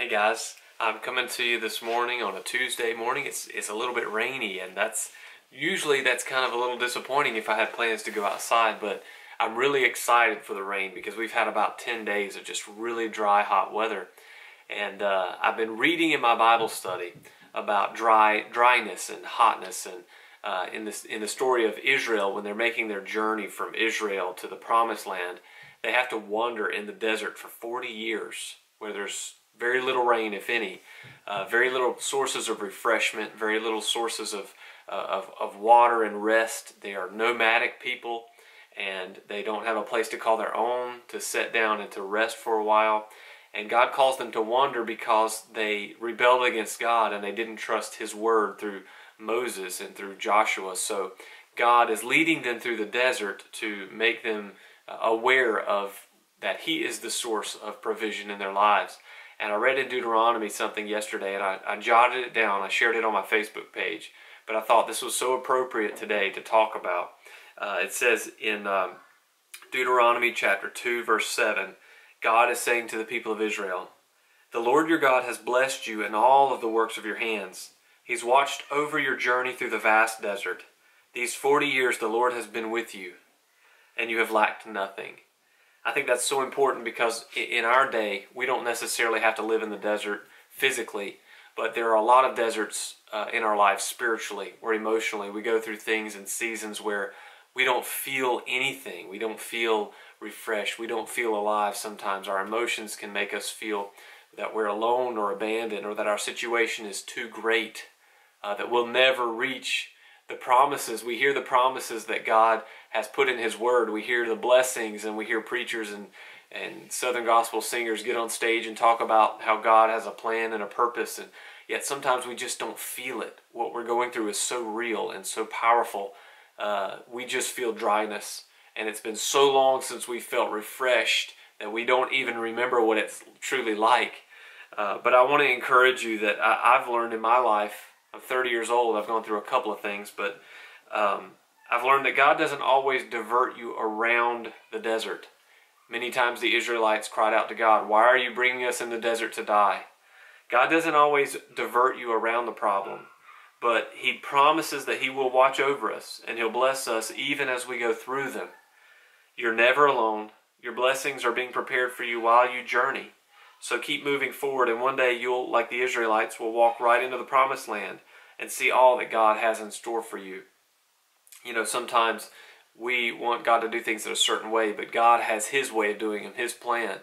Hey guys, I'm coming to you this morning on a Tuesday morning. It's it's a little bit rainy and that's usually that's kind of a little disappointing if I had plans to go outside, but I'm really excited for the rain because we've had about 10 days of just really dry hot weather. And uh, I've been reading in my Bible study about dry dryness and hotness and uh, in this in the story of Israel when they're making their journey from Israel to the promised land, they have to wander in the desert for 40 years where there's very little rain, if any, uh, very little sources of refreshment, very little sources of, uh, of, of water and rest. They are nomadic people and they don't have a place to call their own, to sit down and to rest for a while. And God calls them to wander because they rebelled against God and they didn't trust His word through Moses and through Joshua. So God is leading them through the desert to make them uh, aware of that He is the source of provision in their lives. And I read in Deuteronomy something yesterday and I, I jotted it down. I shared it on my Facebook page. But I thought this was so appropriate today to talk about. Uh, it says in um, Deuteronomy chapter 2, verse 7, God is saying to the people of Israel, The Lord your God has blessed you in all of the works of your hands. He's watched over your journey through the vast desert. These 40 years the Lord has been with you, and you have lacked nothing. I think that's so important because in our day, we don't necessarily have to live in the desert physically, but there are a lot of deserts uh, in our lives spiritually or emotionally. We go through things and seasons where we don't feel anything. We don't feel refreshed. We don't feel alive sometimes. Our emotions can make us feel that we're alone or abandoned or that our situation is too great, uh, that we'll never reach the promises. We hear the promises that God has put in His Word. We hear the blessings, and we hear preachers and and Southern gospel singers get on stage and talk about how God has a plan and a purpose, and yet sometimes we just don't feel it. What we're going through is so real and so powerful. Uh, we just feel dryness, and it's been so long since we felt refreshed that we don't even remember what it's truly like. Uh, but I want to encourage you that I, I've learned in my life I'm 30 years old. I've gone through a couple of things, but um, I've learned that God doesn't always divert you around the desert. Many times the Israelites cried out to God, Why are you bringing us in the desert to die? God doesn't always divert you around the problem, but He promises that He will watch over us and He'll bless us even as we go through them. You're never alone. Your blessings are being prepared for you while you journey. So keep moving forward, and one day you'll, like the Israelites, will walk right into the promised land and see all that God has in store for you. You know, sometimes we want God to do things in a certain way, but God has His way of doing them, His plan.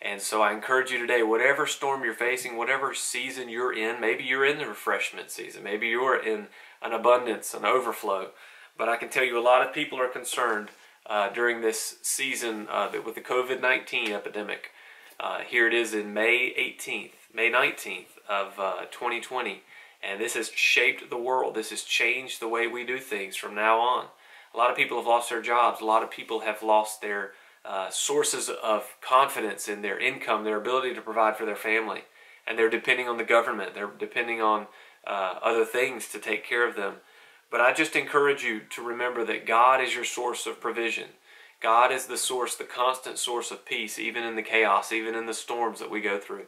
And so I encourage you today, whatever storm you're facing, whatever season you're in, maybe you're in the refreshment season, maybe you're in an abundance, an overflow. But I can tell you a lot of people are concerned uh, during this season uh, with the COVID 19 epidemic. Uh, here it is in May 18th, May 19th of uh, 2020, and this has shaped the world. This has changed the way we do things from now on. A lot of people have lost their jobs. A lot of people have lost their uh, sources of confidence in their income, their ability to provide for their family, and they're depending on the government. They're depending on uh, other things to take care of them. But I just encourage you to remember that God is your source of provision. God is the source, the constant source of peace, even in the chaos, even in the storms that we go through.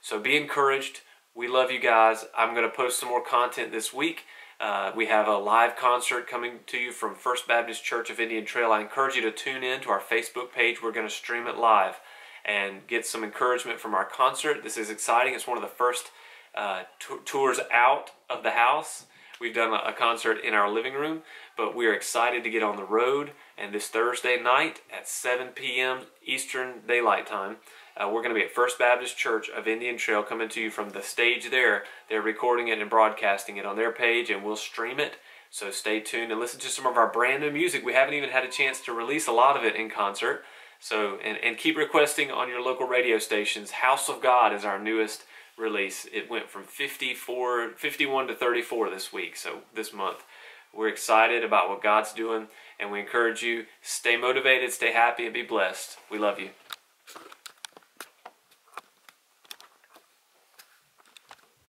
So be encouraged. We love you guys. I'm going to post some more content this week. Uh, we have a live concert coming to you from First Baptist Church of Indian Trail. I encourage you to tune in to our Facebook page. We're going to stream it live and get some encouragement from our concert. This is exciting. It's one of the first uh, tours out of the house. We've done a, concert in our living room, but we're excited to get on the road. And this Thursday night at 7 p.m. Eastern Daylight Time, uh, we're going to be at First Baptist Church of Indian Trail coming to you from the stage there. They're recording it and broadcasting it on their page, and we'll stream it. So stay tuned and listen to some of our brand new music. We haven't even had a chance to release a lot of it in concert. So, and, and keep requesting on your local radio stations. House of God is our newest release. It went from 54, 51 to 34 this week, so this month. We're excited about what God's doing, and we encourage you stay motivated, stay happy, and be blessed. We love you.